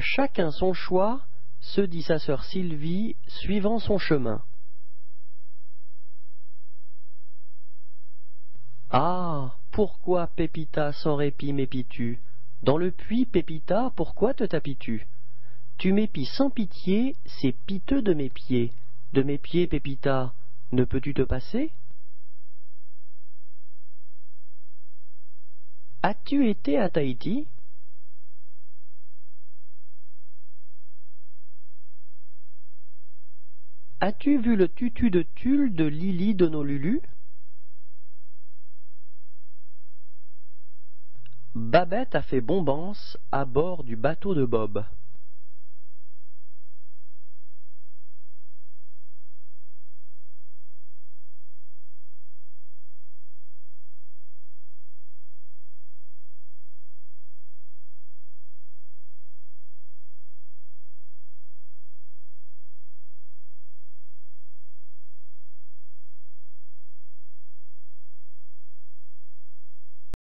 Chacun son choix, se dit sa sœur Sylvie, suivant son chemin. Ah, pourquoi, Pépita, sans répit m'épis-tu? Dans le puits, Pépita, pourquoi te tapis-tu? Tu m'épies sans pitié, c'est piteux de mes pieds. De mes pieds, Pépita, ne peux-tu te passer? As-tu été à Tahiti? As-tu vu le tutu de tulle de Lily de Babette a fait bombance à bord du bateau de Bob.